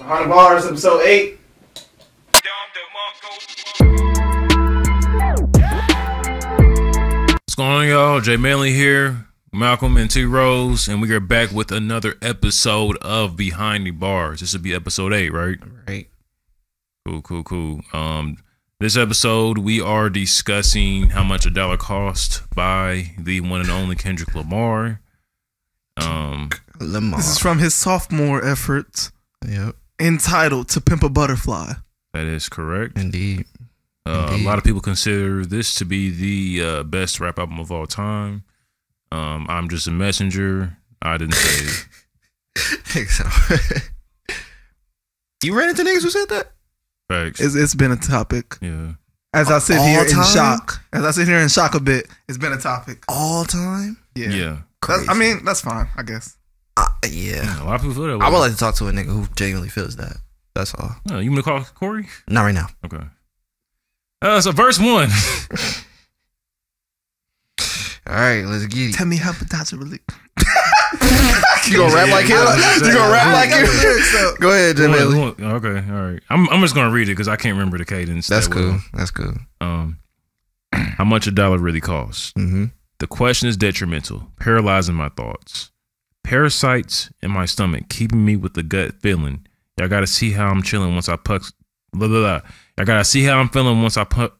Behind the Bars, episode 8. What's going on, y'all? Jay Manley here, Malcolm and T Rose, and we are back with another episode of Behind the Bars. This will be episode eight, right? Right. Cool, cool, cool. Um, this episode we are discussing how much a dollar cost by the one and only Kendrick Lamar. Um, Lamar. This is from his sophomore efforts Yep. Entitled To Pimp a Butterfly. that is correct. Indeed. Uh, a lot of people consider this to be the uh, best rap album of all time. Um, I'm just a messenger. I didn't say it. so. you ran into niggas who said that? Facts. It's, it's been a topic. yeah. As I sit All here in shock. As I sit here in shock a bit, it's been a topic. All time? Yeah. Yeah. I mean, that's fine, I guess. Uh, yeah. A lot of people feel that way. I would like to talk to a nigga who genuinely feels that. That's all. Uh, you want to call Corey? Not right now. Okay. Uh, so verse one. All right, let's get it. Tell me how potato really. You gonna rap like him? You gonna rap like him? Go ahead, Jim. What- Haley. what- okay, all right. I'm I'm just gonna read it because I can't remember the cadence. That's that cool. well. That's cool. Um, how much a dollar really costs? Mm-hmm. The question is detrimental, paralyzing my thoughts. Parasites in my stomach, keeping me with the gut feeling. Y'all gotta see how I'm chilling once I puck. Blah, blah, blah. Y'all gotta see how I'm feeling once I puck.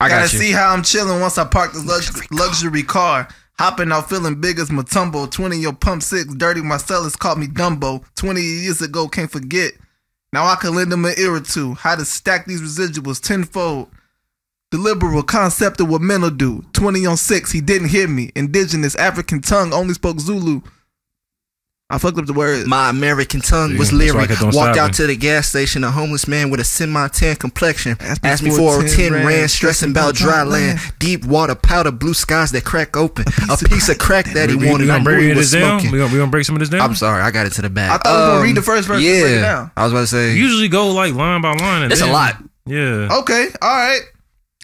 I Gotta got see how I'm chilling once I park this lux- luxury car. Hopping out feeling big as Mutombo. 20 your pump six. Dirty My Marcellus called me Dumbo. 20 years ago, can't forget. Now I can lend him an ear or two. How to stack these residuals tenfold. Deliberate concept of what men will do. 20 on 6, he didn't hear me. Indigenous African tongue, only spoke Zulu. I fucked up the words. My American tongue Yeah, was that's why I lyric. kept on Walked stopping. out to the gas station, a homeless man with a semi-tan complexion. Asked Asked me me for for a a 10 10 rand, rand, stressing about dry land. Deep water, powder, blue skies that crack open. A piece of crack that he We, we wanted. I gonna knew break he this was down. smoking. We gonna, we gonna break some of this down. I'm sorry, I got it to the back. I thought we were gonna read the um, first verse Yeah, break it down. I was about to say. usually go like line by line. And It's a lot. Yeah. Okay, all right.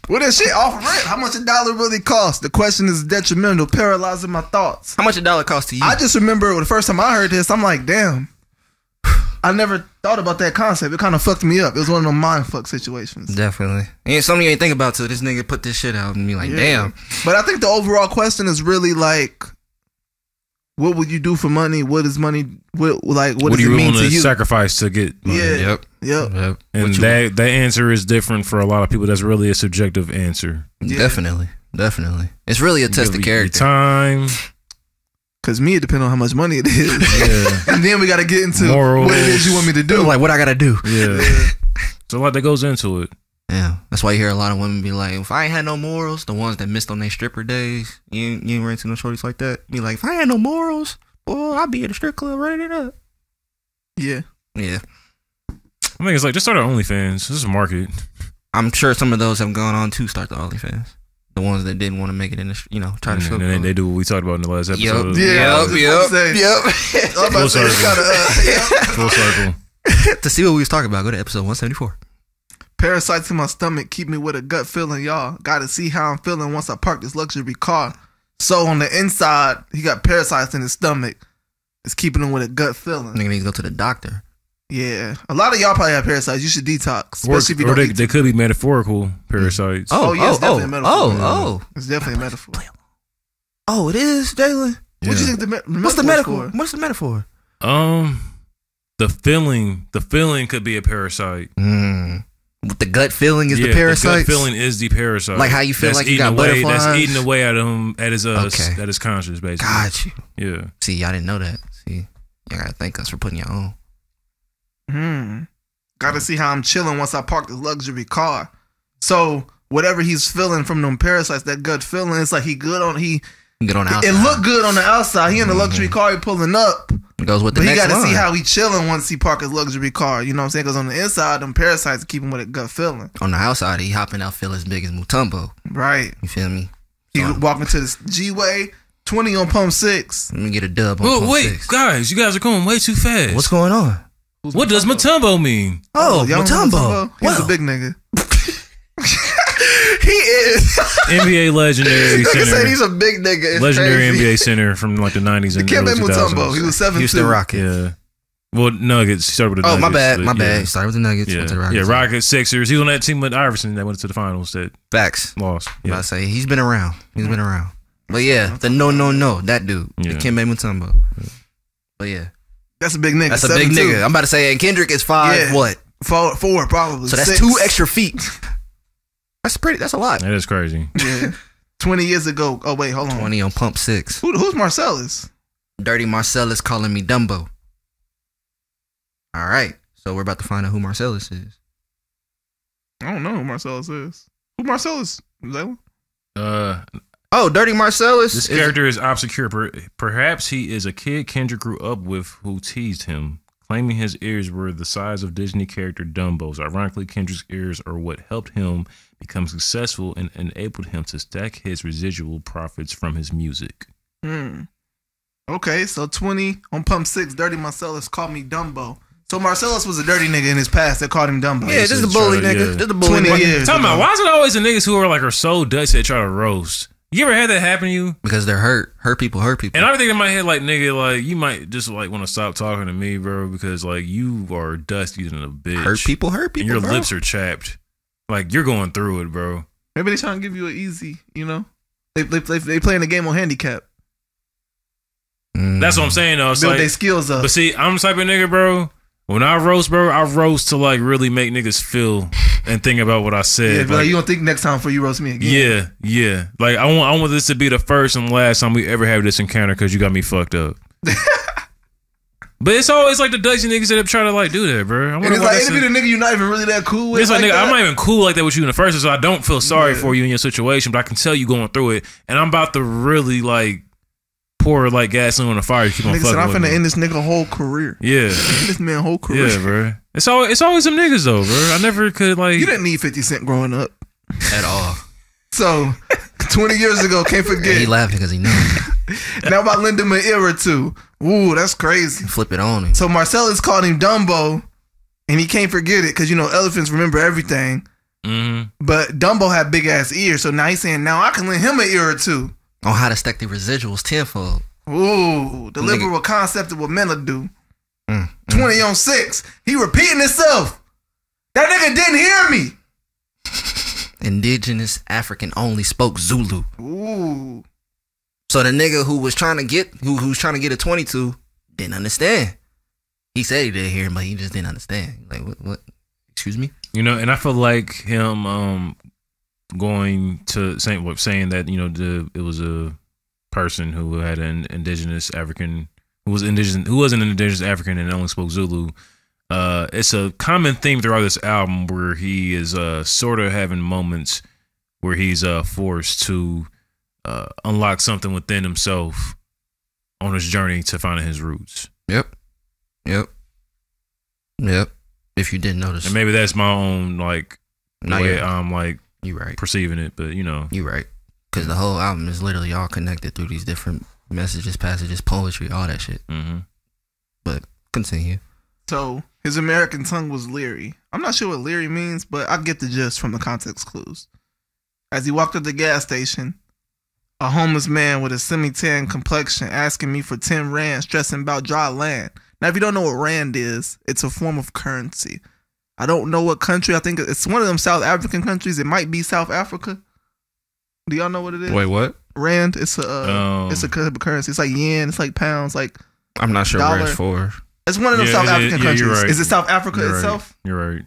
Well, that shit off rip. How much a dollar really cost? The question is detrimental, paralyzing my thoughts. How much a dollar cost to you? I just remember the first time I heard this, I'm like, damn. I never thought about that concept. It kind of fucked me up. It was one of them mind fuck situations. Definitely. And something you ain't think about till this nigga put this shit out and be like, Yeah. damn. But I think the overall question is really like, what would you do for money? What is money? What like? What, What, does do you it mean want to to you? sacrifice to get? money? Yeah. Yep. Yep. Yep. And What you- that that answer is different for a lot of people. That's really a subjective answer. Yeah. Definitely. Definitely. It's really a test of character. time. Cause me, it depends on how much money it is, Yeah. and then we got to get into Morals. what it is you want me to do. Like, what I gotta do? Yeah. There's a lot that goes into it. Yeah, that's why you hear a lot of women be like, "If I ain't had no morals, the ones that missed on their stripper days, you ain't, you ain't ran into no shorties like that." Be like, "If I had no morals, boy, I'd be at a strip club running it up." yeah. Yeah, I think it's like just start an OnlyFans. This is a market. I'm sure some of those have gone on to start the OnlyFans. The ones that didn't want to make it in the, you know, try to show. And then they, they do what we talked about in the last episode. Yeah, I Yep, was yep, just about to say. yep. I'm about to circle. kind of yeah. Full circle. to see what we was talking about, go to episode 174. Parasites in my stomach keep me with a gut feeling, y'all. Gotta see how I'm feeling once I park this luxury car. So on the inside, he got parasites in his stomach. It's keeping him with a gut feeling. Nigga need to go to the doctor. Yeah. A lot of y'all probably have parasites. You should detox. Or, Especially if you or don't they, eat they could be metaphorical parasites. Oh, yeah, it's definitely a metaphor. Oh, Yeah. oh, It's definitely a metaphor. oh, it is, Jalen. What do you think the, me- What's the metaphor? for? What's the metaphor? Um, the feeling, the feeling could be a parasite. Mm. The gut feeling is yeah, the parasite. gut feeling is the parasite. Like how you feel That's like you got away, That's eating away at him at his uh Okay. at his conscience, basically. Got you. Yeah. See, I didn't know that. See, y'all gotta thank us for putting your own. Hmm. Gotta see how I'm chilling once I park this luxury car. So whatever he's feeling from them parasites, that gut feeling, it's like he good on he. Get on out. It look good on the outside. He in the luxury car, he pulling up. It goes with the But he next got to see how he chilling once he park his luxury car. You know what I'm saying? Because on the inside, them parasites keep him with a gut feeling. on the outside, he hopping out feel as big as Mutombo. Right. You feel me? He So, walking to the G way, 20 on pump six. let me get a dub on Oh pump wait, six. guys, you guys are going way too fast. What's going on? what does Mutombo mean? Oh, y'all know Mutombo. He's Wow. a big nigga. He is. NBA legendary Nigga said center, he's a big nigga. It's legendary crazy. NBA center from like the nineties and kid early named two Mutombo. He was seven Houston two. Rockets. Yeah, Well, Nuggets. He started with the Oh, my bad, but my yeah. bad. Started with the Nuggets. Yeah, went to the yeah, Rockets. Rockets, Sixers. He was on that team with Iverson that went to the finals that Facts. lost. I'm about Yeah, to say he's been around. He's been around. But yeah, the no no no that dude, Yeah. Dikembe Mutombo. But yeah, That's a big nigga. that's a Seven big two. nigga. I'm about to say, and Kendrick is five. Yeah. What? Four, four probably. So that's Six. two extra feet. That's pretty. That's a lot. that is crazy. Yeah. Twenty years ago. Oh wait, hold on. Twenty on pump six. Who, who's Marcellus? Dirty Marcellus calling me Dumbo. All right, so we're about to find out who Marcellus is. I don't know who Marcellus is. Who Marcellus? Zayla? Uh, Oh, Dirty Marcellus. this is- character is obscure. Perhaps he is a kid Kendrick grew up with who teased him, claiming his ears were the size of Disney character Dumbo's. Ironically, Kendrick's ears are what helped him become successful and enabled him to stack his residual profits from his music. Hmm. Okay, so twenty on pump six. Dirty Marcellus called me Dumbo. So Marcellus was a dirty nigga in his past. that called him Dumbo. Yeah, this is the bully try nigga. yeah. This is the bully 20 nigga. years. Talking about why is it always the niggas who are like are so dusty that try to roast? You ever had that happen to you? Because they're hurt. Hurt people hurt people. And I think in my head, like nigga, like you might just like want to stop talking to me, bro, because like you are dusty than a bitch. hurt people hurt people. and your bro. lips are chapped. Like you're going through it, bro. Maybe they trying to give you an easy. You know, they they they, they playing the game on handicap. Mm. That's what I'm saying though. It's Build like, their skills up. but see, I'm the type of nigga, bro. When I roast, bro, I roast to like really make niggas feel and think about what I yeah, said. but like, like, you don't think next time for you roast me again? yeah, yeah. Like I want, I want this to be the first and last time we ever have this encounter because you got me fucked up. but it's always like the dusty niggas that try to like do that, bro. I And wonder it's why like that's it'd a- be the nigga you're not even really that cool with. It's like, like nigga, I'm not even cool like that with you in the first place, so I don't feel sorry Yeah. for you in your situation, but I can tell you going through it, and I'm about to really like pour like gasoline on the fire to keep on Nigga said fucking I'm finna me. end this nigga whole career. Yeah, this man whole career. yeah, bro. It's always it's always some niggas though, bro. I never could like. You didn't need 50 Cent growing up. at all. So 20 years ago, can't forget. he laughing because he knew. now about Linda Era too. Ooh, that's crazy. Flip it on him. So Marcellus called him Dumbo, and he can't forget it because you know elephants remember everything. Mhm. But Dumbo had big ass ears, so now he's saying now I can lend him an ear or two. On how to stack the residuals tenfold. Ooh, the Nigga. liberal concept of what men will do. Mm, 20 on 6. He repeating himself. That nigga didn't hear me. Indigenous African only spoke Zulu. Ooh. So the nigga who was trying to get who who was trying to get a 22 didn't understand. He said he didn't hear him, but he just didn't understand. Like what? what? Excuse me. You know, and I feel like him um going to saying what saying that you know the it was a person who had an indigenous African who was indigenous who was an indigenous African and only spoke Zulu. Uh, it's a common theme throughout this album where he is uh sort of having moments where he's uh forced to uh unlock something within himself on his journey to finding his roots. Yep. Yep. Yep. If you didn't notice, And maybe that's my own like no, way you're, I'm like you right. perceiving it, but you know. you're right. Because the whole album is literally all connected through these different messages, passages, poetry, all that shit. hmm But continue. So his American tongue was leery. I'm not sure what leery means, but I get the gist from the context clues. As he walked up the gas station, a homeless man with a semi-tan complexion asking me for 10 rand, stressing about dry land. Now, if you don't know what rand is, it's a form of currency. I don't know what country. I think it's one of them South African countries. It might be South Africa. Do y'all know what it is? Wait, what? Rand. It's a uh, Um, it's a currency. It's like yen. It's like pounds. Like I'm not sure Dollar. where it's for. It's one of them Yeah, South it is- African yeah, countries. right. Is it South Africa You're right. itself? You're right.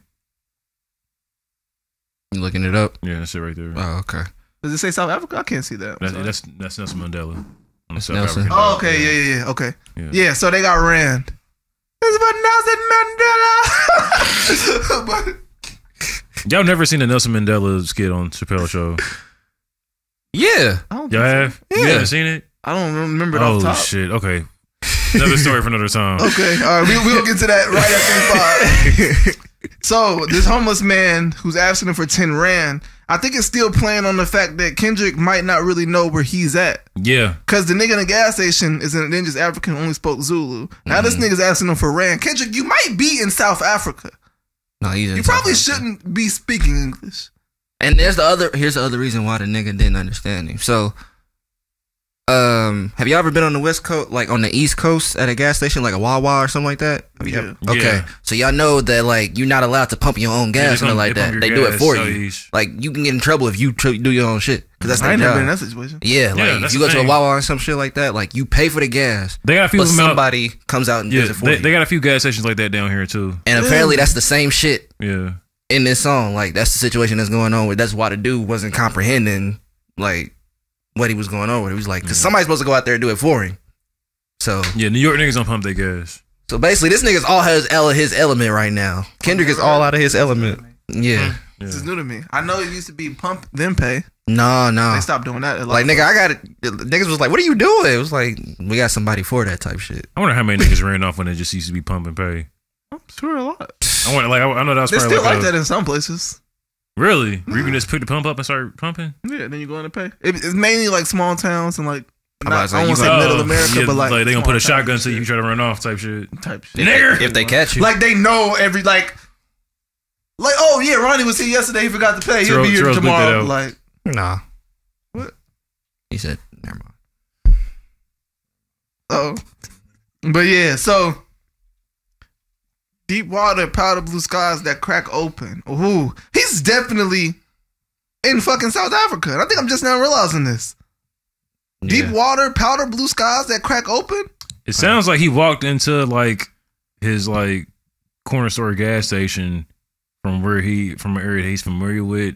You looking it up? Yeah, that's it right there. Oh, okay. Does it say South Africa? I can't see that. That's that's that's Nelson Mandela. That's Nelson. African oh, okay. Yeah, yeah, yeah. Okay. Yeah. Yeah, so they got Rand. It's for Nelson Mandela. but Y'all never seen the Nelson Mandela skit on Chappelle Show? Yeah. I don't, Y'all think so. have? You Yeah. haven't seen it? I don't remember it Oh off top. shit. Okay. Another story for another time. Okay, all right, we, we'll get to that right after five. so, this homeless man who's asking him for 10 Rand, I think it's still playing on the fact that Kendrick might not really know where he's at. Yeah. Because the nigga in the gas station is an indigenous African who only spoke Zulu. Now, this mm-hmm. nigga's asking him for Rand. Kendrick, you might be in South Africa. No, he's in You probably Africa. shouldn't be speaking English. And there's the other. Here's the other reason why the nigga didn't understand him. So, Um, have y'all ever been on the West Coast, like on the East Coast at a gas station, like a Wawa or something like that? Have you Yeah. ever- Okay, Yeah. so y'all know that like you're not allowed to pump your own gas they or something like that. They your do it for so you. you- Like you can get in trouble if you tr- do your own shit because that's I their ain't never been in that situation. Yeah, Yeah, like that's if you the go to a. Wawa or some shit like that, like you pay for the gas, They got a few but of them out- somebody comes out and Yeah, does it for they, you. they got a few gas stations like that down here too. and apparently that's the same shit Yeah. in this song. Like that's the situation that's going on with. That's why the dude wasn't comprehending like what he was going on with. He was like, because mm-hmm. somebody's supposed to go out there and do it for him. So, Yeah, New York niggas don't pump their gas. so basically, this nigga's all has ele- his element right now. Kendrick is all out of his element. Yeah. Mm-hmm. This is new to me. I know it used to be pump then pay. No, no. They stopped doing that. Like nigga, I got it. Niggas was like, "What are you doing?" It was like we got somebody for that type shit. I wonder how many niggas ran off when it just used to be pump and pay. I'm sure a lot. I wonder, like, I, I know that was They probably still like, like a- that in some places. Really? Where you can mm-hmm. just pick the pump up and start pumping? Yeah, then you go in to pay. It, it's mainly like small towns and like I'm not, to say, I you won't say got- middle America, yeah, but like, they gonna put a shotgun so you try to run off type shit. type shit. Nigger! If they catch you, Like they know every like, like oh yeah, Ronnie was here yesterday. He forgot to pay. He'll Terrell- be here Terrell's tomorrow. Like nah. What? He said, "Never mind." oh, but yeah. So deep water, powder blue skies that crack open. Ooh, he's definitely in fucking South Africa. And I think I'm just now realizing this. Deep water, powder blue skies that crack open. It sounds like he walked into like his like corner store gas station from where he from an area he's familiar with,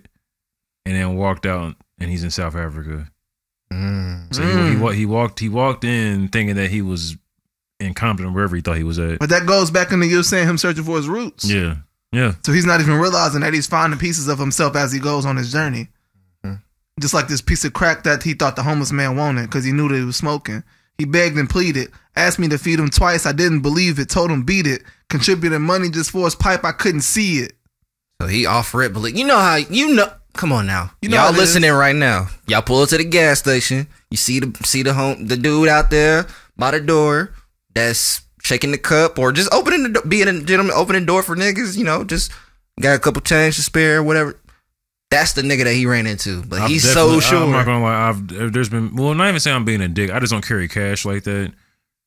and then walked out and he's in South Africa. Mm. So he, he, he walked he walked in thinking that he was in Compton wherever he thought he was at. But that goes back into you saying him searching for his roots. Yeah, yeah. So he's not even realizing that he's finding pieces of himself as he goes on his journey. Mhm. Just like this piece of crack that he thought the homeless man wanted because he knew that he was smoking. He begged and pleaded, asked me to feed him twice. I didn't believe it, told him beat it, contributed money just for his pipe. I couldn't see it. So he off rip, but you know how you know. Come on now, you know y'all it listening right now. Y'all pull up to the gas station. You see the see the home the dude out there by the door that's shaking the cup or just opening the being a gentleman opening the door for niggas. You know, just got a couple change to spare, whatever. That's the nigga that he ran into, but I've he's so sure. I'm not gonna lie. I've there's been well, not even saying I'm being a dick. I just don't carry cash like that.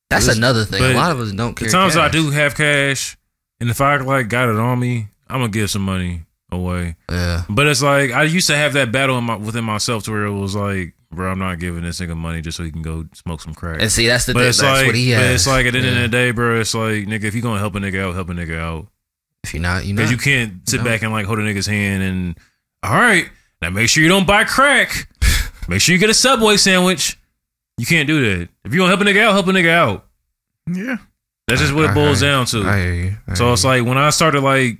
That's another thing. A lot of us don't Carry The times I do have cash, and if I like got it on me, I'm gonna give some money away. yeah. But it's like I used to have that battle in my, within myself to where it was like, bro, I'm not giving this nigga money just so he can go smoke some crack. And see, that's the but thing. it's That's like, what he but it's like at the end Yeah. of the day, bro, it's like, nigga, if you're gonna help a nigga out, help a nigga out. if you're not, you know, Because you can't sit No. back and like hold a nigga's hand and, all right, now make sure you don't buy crack. make sure you get a Subway sandwich. You can't do that. If you gonna help a nigga out, help a nigga out. Yeah. That's just what I it boils hear you. down to. I hear you. I So hear it's you. like when I started like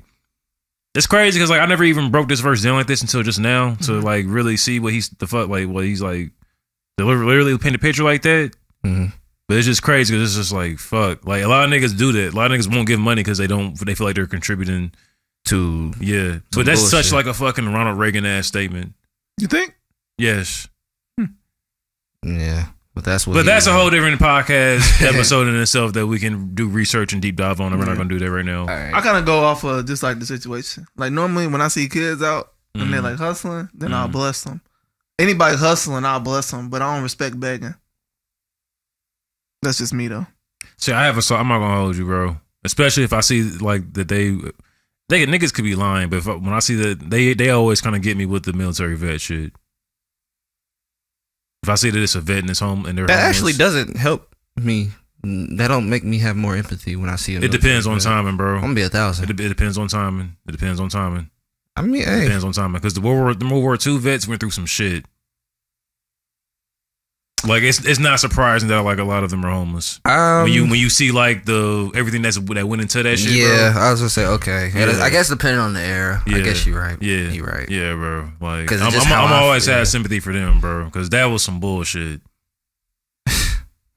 it's crazy because like I never even broke this verse down like this until just now Mm-hmm. to like really see what he's the fuck like what he's like to li- literally paint a picture like that. Mhm. But it's just crazy because it's just like fuck. Like a lot of niggas do that. A lot of niggas won't give money because they don't. They feel like they're contributing. to Yeah, Some but that's such like a fucking Ronald Reagan ass statement. You think? Yes, yeah, but that's what. but that's a whole different podcast episode in itself that we can do research and deep dive on. And we're not gonna do that right now. All right. I kind of go off of just like the situation. Like normally when I see kids out and they're like hustling, then I'll Mhm. bless them. Anybody hustling, I'll bless them. But I don't respect begging. That's just me though. See, I have a so I'm not gonna hold you, bro. Especially if I see like that they they niggas could be lying, but if, when I see that they they always kind of get me with the military vet shit. If I see that it's a vet in his home and they're That homeless, actually doesn't help me. That don't make me have more empathy when I see it. It depends on timing, bro. I'm gonna be a thousand. de- it depends on timing. It depends on timing. I mean, It hey, depends on timing because the World War the World War II vets went through some shit. Like it's it's not surprising that like a lot of them are homeless. um, when you when you see like the everything that's that went into that shit, yeah, bro. I was gonna say okay. Yeah, Yeah. I guess depending on the era, I Yeah. guess you're right. Yeah, you're right. Yeah, bro. Like, 'Cause I'm, I'm, I'm always feel. had sympathy for them, bro. Because that was some bullshit.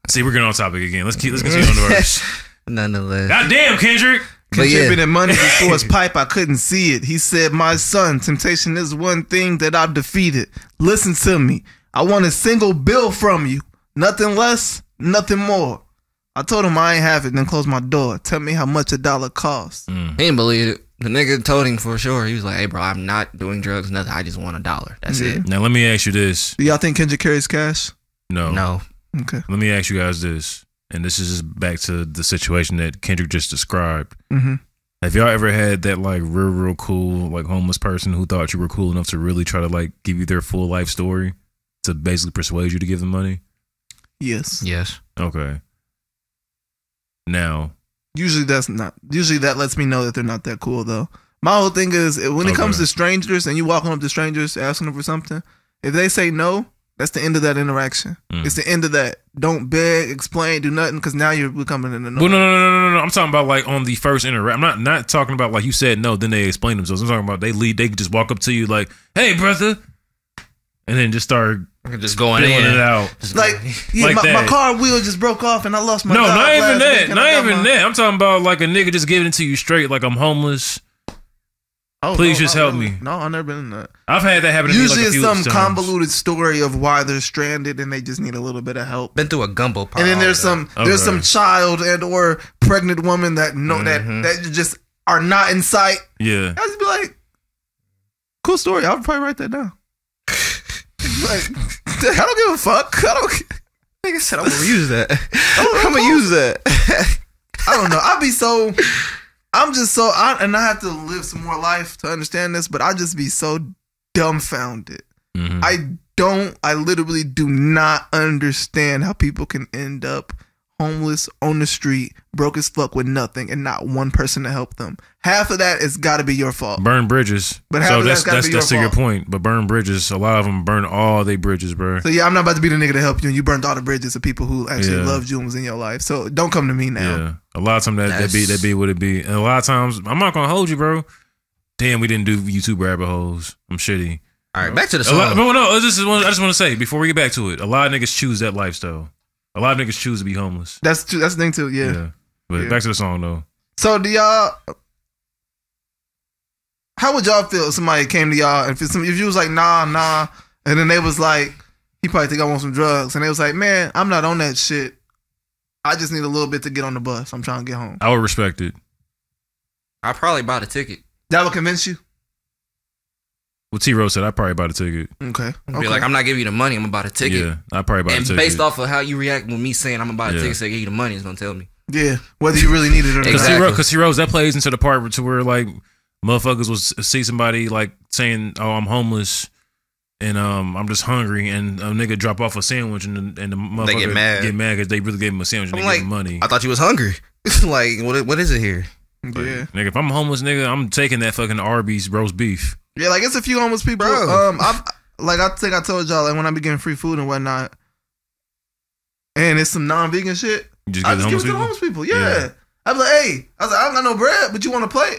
See, we're getting on topic again. Let's keep let's continue on the verse. Nonetheless, God damn, Kendrick. But yeah. Money just his pipe. I couldn't see it. He said, "My son, temptation is one thing that I've defeated. Listen to me. I want a single bill from you. Nothing less, nothing more." I told him I ain't have it. Then closed my door. Tell me how much a dollar costs. Mm. he didn't believe it. The nigga told him for sure. He was like, "Hey, bro, I'm not doing drugs. Nothing. I just want a dollar. That's Yeah. it." Now let me ask you this. Do y'all think Kendrick carries cash? No, No, Okay. Let me ask you guys this, and this is just back to the situation that Kendrick just described. Mm-hmm. Have y'all ever had that like real, real cool like homeless person who thought you were cool enough to really try to like give you their full life story to basically persuade you to give them money? Yes. Yes. Okay. Now, Usually that's not. Usually that lets me know that they're not that cool though. My whole thing is when it comes to strangers and you walking up to strangers asking them for something, if they say no, that's the end of that interaction. Mm. It's the end of that. Don't beg, explain, do nothing because now you're becoming an annoying. well, no, no, no, no, no, no. I'm talking about like on the first interaction. I'm not not talking about like you said no, then they explain themselves. I'm talking about they lead. They just walk up to you like, "Hey, brother," and then just start Just going in. it out. Like, yeah, Like my, my car wheel just broke off and I lost my no, job not even that. Not even my- that. I'm talking about like a nigga just giving it to you straight, like I'm homeless. Oh, Please no, just help really- me. No, I've never been in that. I've had that happen. To Usually me, like, a it's few some times. convoluted story of why they're stranded and they just need a little bit of help. been through a gumbo pot. And then there's some Okay. there's some child and or pregnant woman that know Mhm. that that just are not in sight. Yeah. I just be like, cool story. I'll probably write that down. Like, I don't give a fuck. I don't. Nigga said I'm gonna use that. I'm gonna use that. I don't know. I'd be so. I'm just so. I, and I have to live some more life to understand this, but I just be so dumbfounded. Mhm. I don't. I literally do not understand how people can end up homeless on the street, broke as fuck with nothing, and not one person to help them. Half of that has got to be your fault. burn bridges. But half so of that's that's gotta that's be that's your to your point. But burn bridges. A lot of them burn all they bridges, bro. So yeah, I'm not about to be the nigga to help you, and you burned all the bridges of people who actually Yeah. loved you and was in your life. So don't come to me now. Yeah. A lot of times that, that be that be what it be, and a lot of times I'm not gonna hold you, bro. Damn, we didn't do YouTube rabbit holes. I'm shitty. All right, back to the A lot, song. no, no. This is one, I just want to say before we get back to it. A lot of niggas choose that lifestyle. A lot of niggas choose to be homeless. That's true. That's the thing too. Yeah. But Yeah. back to the song though. So do y'all? How would y'all feel if somebody came to y'all and if, some, if you was like nah nah, and then they was like he probably think I want some drugs, and they was like man I'm not on that shit. I just need a little bit to get on the bus. I'm trying to get home. I would respect it. I probably bought a ticket. That would convince you. What T Rose said, I probably bought a ticket. Okay. Be like, I'm not giving you the money. I'm gonna buy the ticket. Yeah, I probably bought a and based off of how you react with me saying I'm gonna buy a Yeah. ticket, say give you the money, it's gonna tell me. yeah, whether you really need it or Because Exactly. not. T Rose, because T Rose, that plays into the part where- to where like motherfuckers was see somebody like saying, "Oh, I'm homeless." And um, I'm just hungry, and a nigga drop off a sandwich, and the, and the motherfucker get mad. get mad because they really gave him a sandwich and I'm they like, gave him money. I thought you was hungry. like, what? What is it here? Like, Yeah. nigga, if I'm a homeless nigga, I'm taking that fucking Arby's roast beef. Yeah, like it's a few homeless people. Bro. Um, I've like I think I told y'all like when I be getting free food and whatnot, and it's some non-vegan shit. You just I just give it to the people. homeless people. Yeah. Yeah. I be like, hey, I was like, I don't got no bread, but you want to play?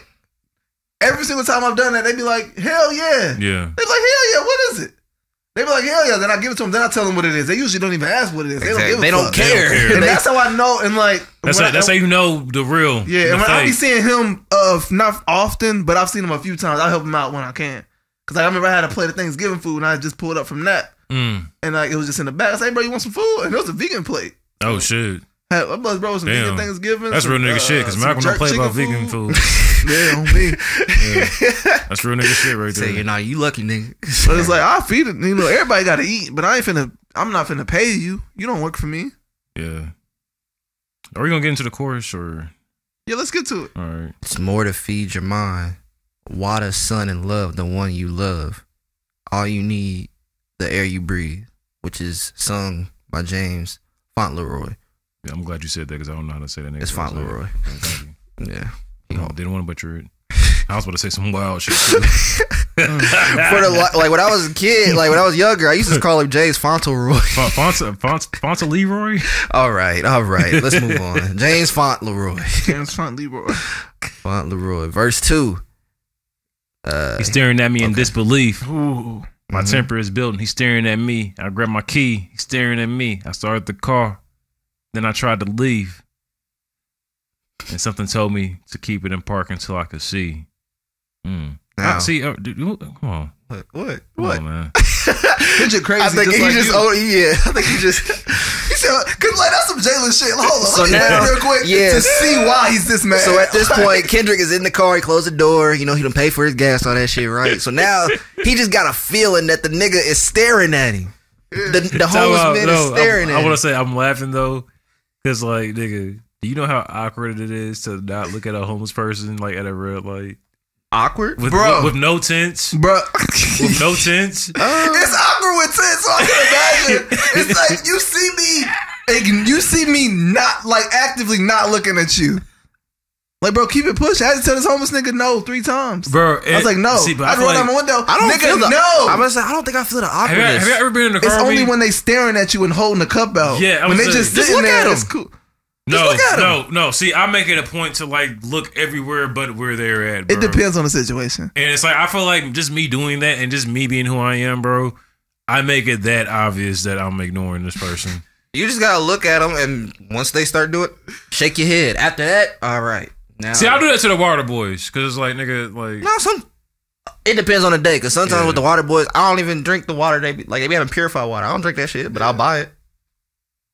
Every single time I've done that, they'd be like, hell yeah. Yeah, They be like, hell yeah, what is it? They be like, hell yeah. Then I give it to them. Then I tell them what it is. They usually don't even ask what it is. They Exactly. don't give a They don't fuck. care. They don't care. And that's how I know. And like, that's when how, I- that's how you know the real. yeah, the and when I be fake. seeing him, uh, not often, but I've seen him a few times. I help him out when I can. Cause like, I remember I had a plate of Thanksgiving food and I just pulled up from that, Mm. and like it was just in the back. I said, hey, bro, you want some food? And it was a vegan plate. Oh shit, Had, I was bro, some Damn. vegan Thanksgiving. that's some, real nigga uh, shit. Because some Malcolm don't play about chicken vegan food. Yeah, on me. That's real nigga shit right there. Say, there. nah, you lucky nigga. But it's like I feed it. You know, everybody got to eat, but I ain't finna. I'm not finna pay you. You don't work for me. Yeah. Are we gonna get into the chorus or? Yeah, let's get to it. All right. It's more to feed your mind. Water, sun, and love, the one you love. All you need, the air you breathe, which is sung by James Fauntleroy. Yeah, I'm glad you said that because I don't know how to say that name. It's Fauntleroy. Thank you. Yeah. No, didn't want to butcher it. I was about to say some wild shit. Too. For the like when I was a kid, like when I was younger, I used to call him James Fauntleroy. Font, Font, Font, Font Leroy. all right, all right. Let's move on. James Fauntleroy. James Font Leroy. Fauntleroy. Verse two. Uh, He's staring at me in disbelief. Ooh. My Mhm. temper is building. He's staring at me. I grab my key. He's staring at me. I started the car. Then I tried to leave. And something told me to keep it in park until I could see. Mm. now, Ah, see, uh, dude, come on. what? What? Come what? on, man. You're crazy. I think just he like just. you. Oh yeah. I think he just. He said, "Cause like that's some Jalen shit." Hold on, So let me play now- real quick yeah. to see why he's this man. So at this point, Kendrick is in the car. He closed the door. You know, he don't pay for his gas, all that shit, right? So now he just got a feeling that the nigga is staring at him. The, the homeless man no, is staring I'm- at I him. want to say I'm laughing though, because like nigga, do you know how awkward it is to not look at a homeless person like at a red light awkward. with, Bro. with, with no tents, Bro. with no tents? It's awkward with tits, so I can imagine. It's like you see me, you see me not like actively not looking at you. Like, bro, keep it pushing. I had to tell this homeless nigga no three times. Bro, I was like, no. See, but I I feel rolled like- down my window. I don't nigga, feel the no. I'm gonna say I don't think I feel the have, you, have you ever been in the car? it's with only me? when they staring at you and holding the cup out. Yeah, I when was they saying- just Just sitting look at there, him. it's cool. no, look at 'em. no, no. See, I make it a point to like look everywhere but where they're at. Bro. It depends on the situation. And it's like I feel like just me doing that and just me being who I am, bro. I make it that obvious that I'm ignoring this person. You just gotta look at them, and once they start doing, it, shake your head. After that, all right. Now, See, I'll do that to the water boys because it's like nigga, like no some. It depends on the day, cause sometimes Yeah. with the water boys, I don't even drink the water. They be, like they be having purified water. I don't drink that shit, but I'll buy it.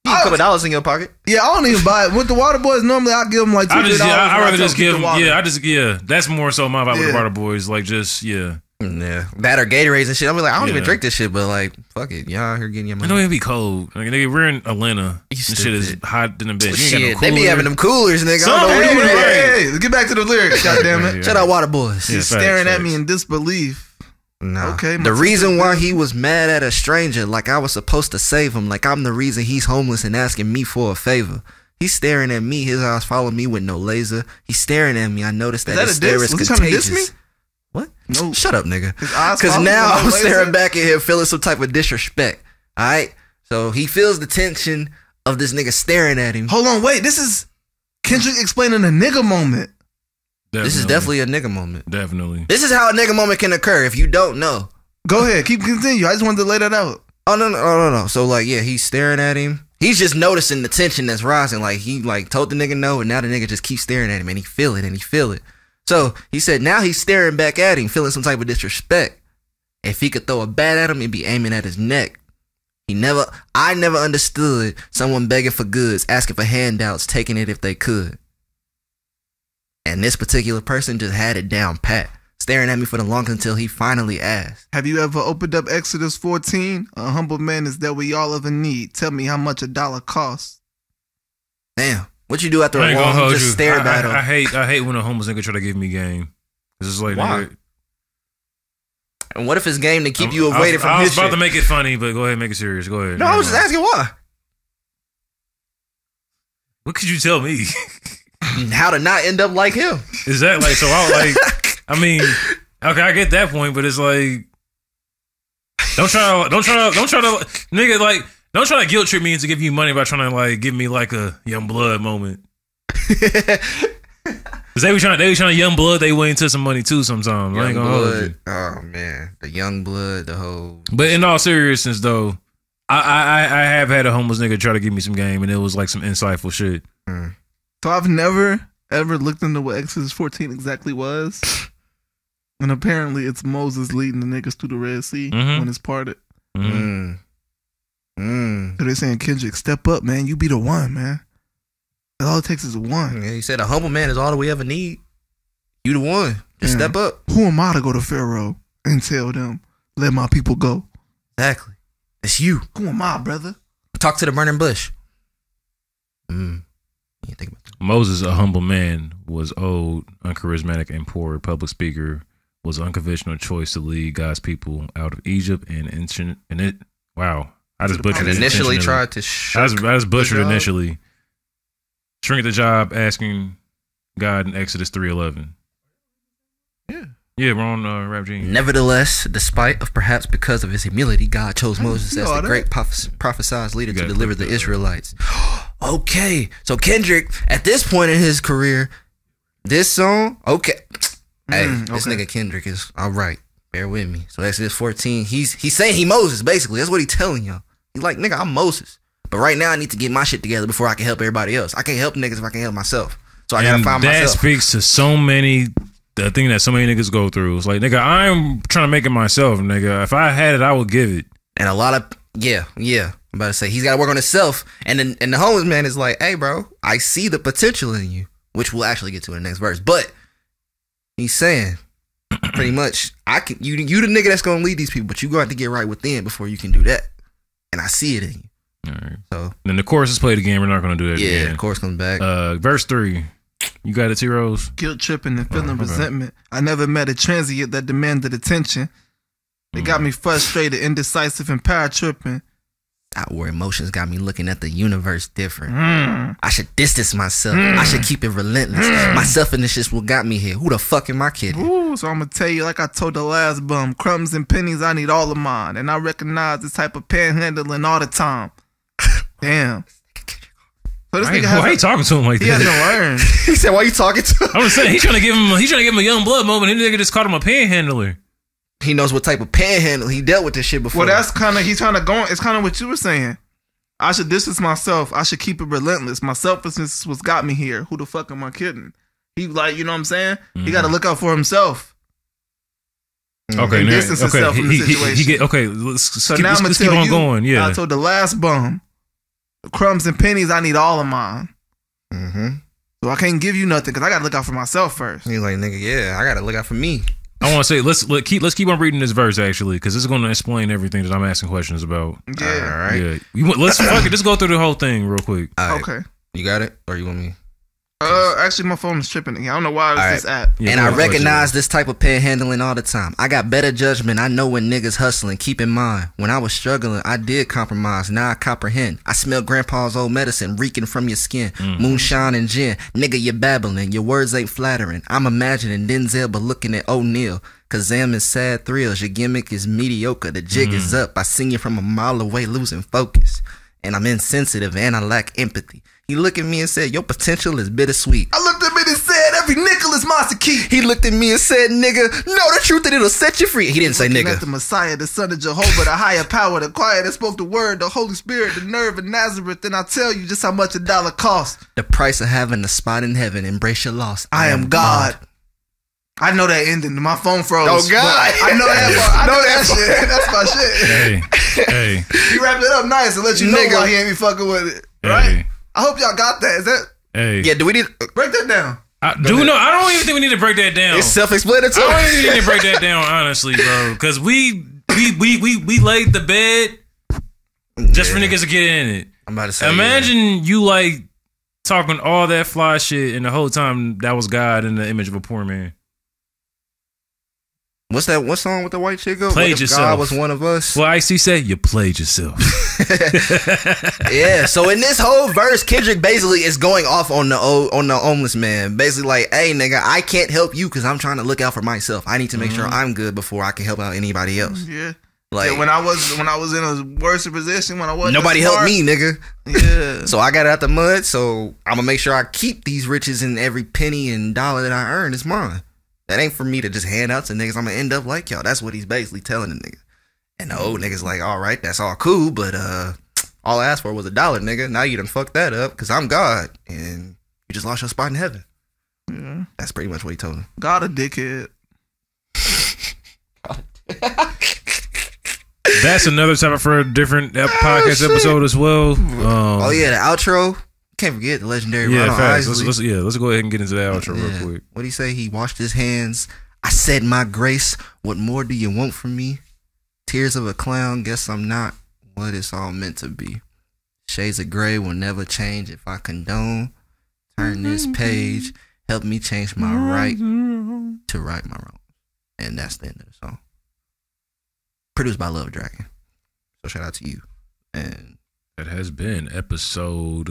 You I- a couple dollars in your pocket. Yeah, I don't even buy it. With the water boys, normally I give them like two I hundred just dollars. yeah, I, I rather just give water. yeah, I just yeah. That's more so my vibe with the water boys. Like just yeah, Yeah, that or Gatorades and shit. I'm like, I don't even drink this shit, but like, fuck it, y'all out here getting your money. I money. know it'd be cold. Like nigga, we're in Atlanta. This shit is hot in the bitch. You Shit, no they be having them coolers, nigga. I Some don't know what Hey, hey, hey, hey, get back to the lyrics. God damn it. Yeah. Shout out Water Boys. Yeah, He's facts, staring at me in disbelief. Nah. Okay, The reason why he was mad at a stranger, like I was supposed to save him, like I'm the reason he's homeless and asking me for a favor. He's staring at me. His eyes follow me with no laser. He's staring at me. I noticed that, Is that his a diss? stare is Was he trying contagious. Diss me? What? No. Shut up, nigga. Because now I'm staring back at him, feeling some type of disrespect. All right. So he feels the tension of this nigga staring at him. Hold on, wait. This is Kendrick explaining a nigga moment. This is definitely a nigga moment. definitely. This is how a nigga moment can occur if you don't know. Go ahead, keep continue. I just wanted to lay that out. Oh no no no no no. So like yeah, he's staring at him. He's just noticing the tension that's rising. Like he like told the nigga no, and now the nigga just keeps staring at him, and he feel it, and he feel it. So he said now he's staring back at him, feeling some type of disrespect. If he could throw a bat at him, he'd be aiming at his neck. He never, I never understood someone begging for goods, asking for handouts, taking it if they could. And this particular person just had it down pat, staring at me for the longest until he finally asked. Have you ever opened up Exodus 14? A humble man is that we all ever need. Tell me how much a dollar costs. Damn, what you do after I a long just you. stared I, at him? I, I hate I hate when a homeless nigga try to give me game. 'Cause it's like Why? nigga, And what if it's game to keep you I away was, from I was about shit? to make it funny, but go ahead, make it serious. Go ahead. no, I was just asking why. What could you tell me? How to not end up like him? Is that like so? I like. I mean, okay, I get that point, but it's like, don't try don't try to, don't try to, nigga, like, don't try to guilt trip me into giving you money by trying to like give me like a young blood moment. Cause they be trying, they be trying to young blood they way into some money too. Sometimes I ain't gonna hold you. Oh man, the young blood, the whole. But in all seriousness, though, I, I I have had a homeless nigga try to give me some game, and it was like some insightful shit. So I've never ever looked into what Exodus 14 exactly was. And apparently it's Moses leading the niggas through the Red Sea Mhm. when it's parted. Mhm. Mm. Mm. So they're saying, Kendrick, step up, man. You be the one, man. All it takes is one. Yeah, he said a humble man is all that we ever need. You the one. Just Yeah. step up. Who am I to go to Pharaoh and tell them, let my people go? Exactly. It's you. Who am I, brother? Talk to the burning bush. Mm. You think about that. Moses, a humble man, was old, uncharismatic, and poor. Public speaker was an unconventional choice to lead God's people out of Egypt and inten- and it. Wow, I just butchered it. initially tried to I just, I just butchered job. initially. Shrink the job, asking God in Exodus three eleven. Yeah. Yeah, we're on uh, Rap Genius. Nevertheless, despite of perhaps because of his humility, God chose Moses as the great prophes- prophesied leader to deliver the the- Israelites. okay, so Kendrick, at this point in his career, this song, okay, hey, Mm, this nigga Kendrick is all right. Bear with me. So Exodus 14, he's he's saying he Moses basically. That's what he telling y'all. He's like, nigga, I'm Moses, but right now I need to get my shit together before I can help everybody else. I can't help niggas if I can't help myself. So I gotta find that myself. That speaks to so many the thing that so many niggas go through. It's like, nigga, I'm trying to make it myself, nigga. If I had it, I would give it. And a lot of yeah, yeah. I'm about to say he's got to work on himself. And then and the homeless man is like, hey, bro, I see the potential in you, which we'll actually get to in the next verse. But he's saying pretty much, I can you you the nigga that's gonna lead these people, but you gonna have to get right within before you can do that. I see it in you. All right. So Then the chorus is played again. We're not gonna do that yeah, again. of course comes back. Uh, verse three. You got it, T Rose. Guilt tripping and feeling okay. resentment. I never met a transient that demanded attention. They got me frustrated, indecisive, and power tripping. Outward emotions got me looking at the universe different. Mm. I should distance myself. I should keep it relentless. My selfishness is what got me here. Who the fuck am I kidding? Ooh, so I'm gonna tell you, like I told the last bum, crumbs and pennies, I need all of mine, and I recognize this type of panhandling all the time. Damn. So this Why, nigga why has, you talking to him like he has that? no earn. he said, "Why you talking to?" him? I'm just saying he's trying to give him he's trying to give him a young blood moment. And the nigga just called him a panhandler. He knows what type of panhandle he dealt with this shit before. Well, that's kind of he's trying to go. It's kind of what you were saying. I should distance myself. I should keep it relentless. My selfishness is what's got me here. Who the fuck am I kidding? He like, you know what I'm saying? He got to look out for himself. Okay, And now- distance okay, himself from the he, he, he, situation. get okay. Let's, So keep, now let's, I'm gonna let's keep on you. going. Yeah, I told the last bum, crumbs and pennies. I need all of mine. Mm-hmm. So I can't give you nothing because I got to look out for myself first. He's like, nigga, yeah, I gotta look out for me. I want to say let's let, keep let's keep on reading this verse actually because this is going to explain everything that I'm asking questions about. Yeah. All right. Yeah, you, let's fuck it. Let's go through the whole thing real quick. All right. Okay. You got it? Or you want me? Uh, actually, my phone is tripping again. I don't know why it's All this app. Yeah, and I recognize this type of panhandling all the time. I got better judgment. I know when niggas hustling. Keep in mind, when I was struggling, I did compromise. Now I comprehend. I smell grandpa's old medicine reeking from your skin. Moonshine and gin. Nigga, you're babbling. Your words ain't flattering. I'm imagining Denzel, but looking at O'Neal. Kazaam is sad thrills. Your gimmick is mediocre. The jig is up. I sing you from a mile away, losing focus. And I'm insensitive and I lack empathy. He looked at me and said, Your potential is bittersweet. I looked at him and said, "Every nickel is Master Key." He looked at me and said, nigga, know the truth that it'll set you free. He didn't say Looking at nigga. the Messiah, the Son of Jehovah, the higher power, the quiet that spoke the word, the Holy Spirit, the nerve of Nazareth. Then I'll tell you just how much a dollar costs. The price of having a spot in heaven. Embrace your loss. I am God. I know that ending. My phone froze. Oh, God. I know that. part. I know that shit. That's my shit. Hey, hey, He wrapped it up nice and let you know Nigga. why he ain't be fucking with it. Right? Hey, I hope y'all got that. Is that hey. Yeah, do we need. break that down? I, do no, I don't even think we need to break that down. It's self explanatory. I don't even need to break that down, honestly, bro. Because we we we we we laid the bed just for niggas to get in it. I'm about to say. Imagine you like talking all that fly shit, and the whole time that was God in the image of a poor man. What's that? What song with the white chick? go? Played What if yourself. God was one of us. Well, I see. said you played yourself. yeah. So in this whole verse, Kendrick basically is going off on the old, on the homeless man. Basically, like, hey, nigga, I can't help you because I'm trying to look out for myself. I need to make sure mm-hmm. I'm good before I can help out anybody else. Yeah. Like, yeah, when I was when I was in a worse position, when I wasn't nobody as helped me, nigga. Yeah. So I got out the mud. So I'm gonna make sure I keep these riches and every penny and dollar that I earn is mine. That ain't for me to just hand out to niggas. I'm gonna end up like y'all. That's what he's basically telling the nigga. And the old niggas like, all right, that's all cool, but uh, all I asked for was a dollar, nigga. Now you done fucked that up because I'm God and you just lost your spot in heaven. yeah. That's pretty much what he told him. God a dickhead. That's another topic for a different ep- podcast shit. episode as well. Um, oh yeah, the outro. Can't forget the legendary. yeah, Ronald facts. Let's, Isley. let's yeah, let's go ahead and get into that outro Yeah. real quick. What do he say? He washed his hands. I said my grace. What more do you want from me? Tears of a clown. Guess I'm not what it's all meant to be. Shades of gray will never change if I condone. Turn this page. Help me change my right to right my wrong. And that's the end of the song. Produced by Love Dragon. So shout out to you. And That has been episode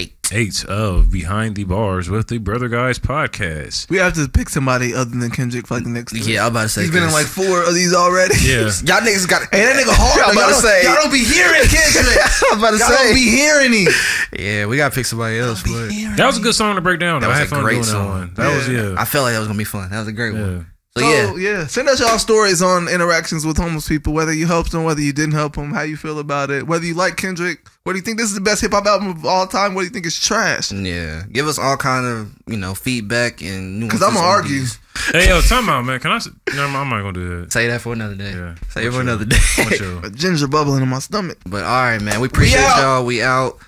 eight. eight of Behind the Bars with the Brother Guys podcast. We have to pick somebody other than Kendrick for like the next. Yeah, I'm about to say. he's been in like four of these already. Yeah. Y'all niggas got Hey, that nigga hard. I'm about y'all, to say. y'all don't be hearing Kendrick. I'm about to y'all say. don't be hearing him. Yeah, we gotta pick somebody else. But That was a good song to break down. That though. I was had a fun great doing song. that one. That was Yeah. yeah. I felt like that was gonna be fun. That was a great yeah. one. So, So yeah, yeah. send us y'all stories on interactions with homeless people, whether you helped them, whether you didn't help them, how you feel about it, whether you like Kendrick, what do you think this is the best hip hop album of all time, what do you think is trash? yeah. Give us all kind of you know feedback and Because I'm gonna argue. Hey yo, time out, man. Can I? s- No, I'm not gonna do that. Say that for another day. Yeah. Say it for Chill. another day. A ginger bubbling in my stomach. but all right, man. We appreciate out. y'all. We out.